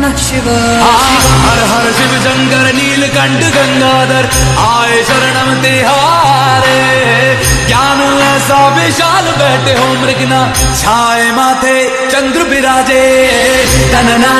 नमः शिव। हर हर शिव शंकर, नीलकंठ, गंगाधर, आए शरणम तिहारे ज्ञान ऐसा विशाल बैठे हो मृगना? छाए माथे चंद्र विराजे तनना